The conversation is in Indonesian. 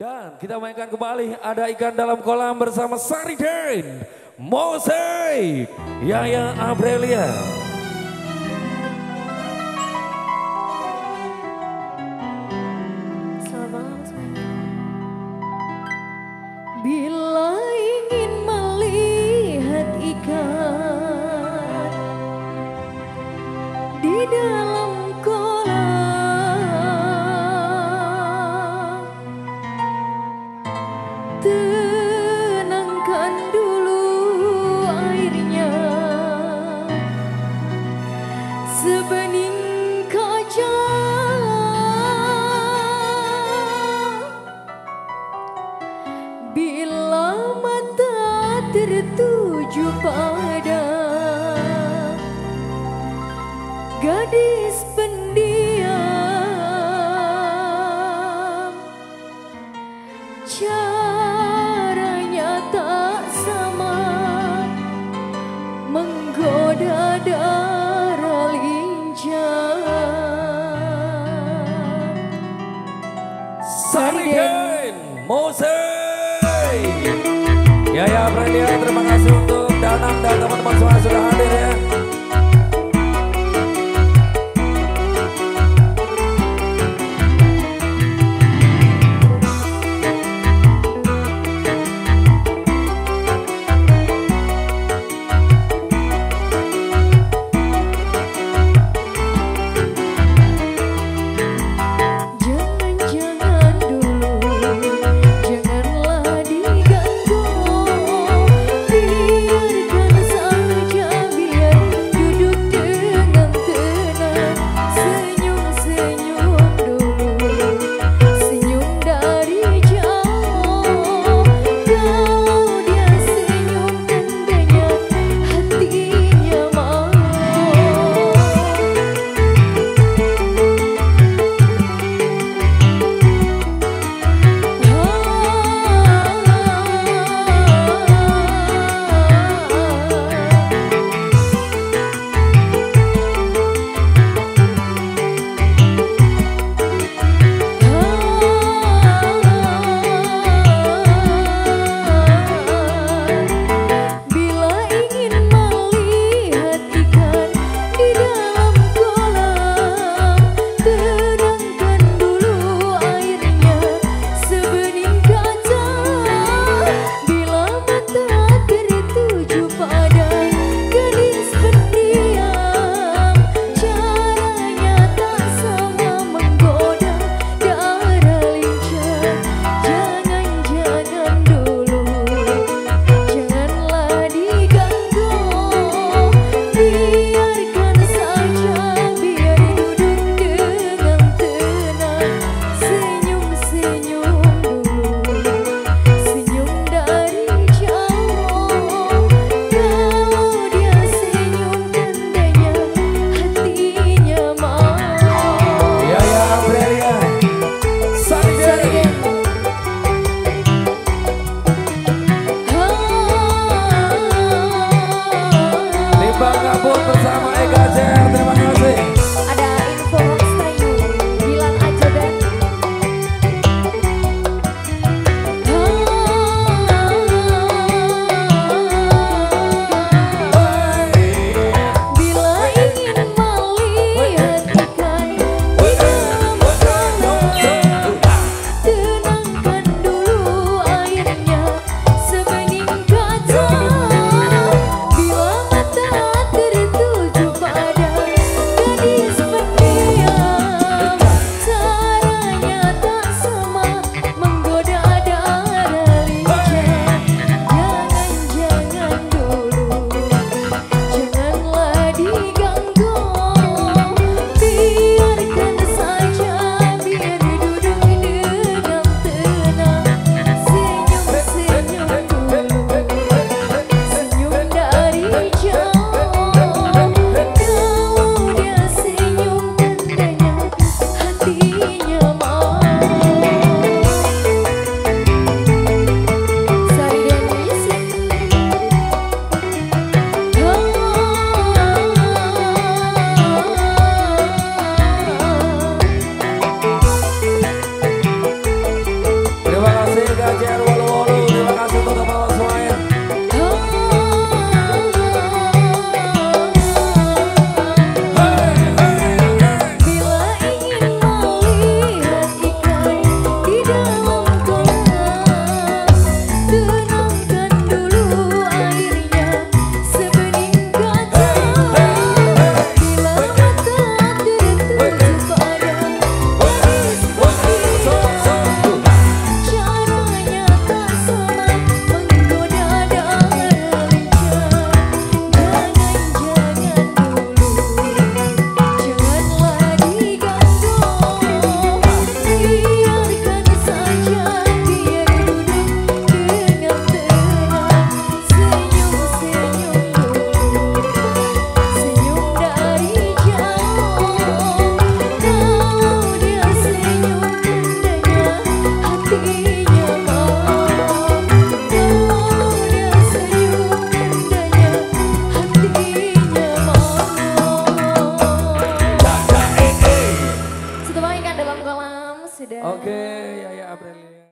Dan kita mainkan kembali ada ikan dalam kolam bersama Sariden, Mosaic, Yaya Aprilia. Bila ingin melihat ikan di dalam tertuju pada gadis pendiam. Caranya tak sama menggoda darah lincah Sariden, Mosaic. Yaya Aprilia, terima kasih untuk Danang dan teman-teman semua sudah hadir